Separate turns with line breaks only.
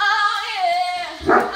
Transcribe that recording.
oh yeah.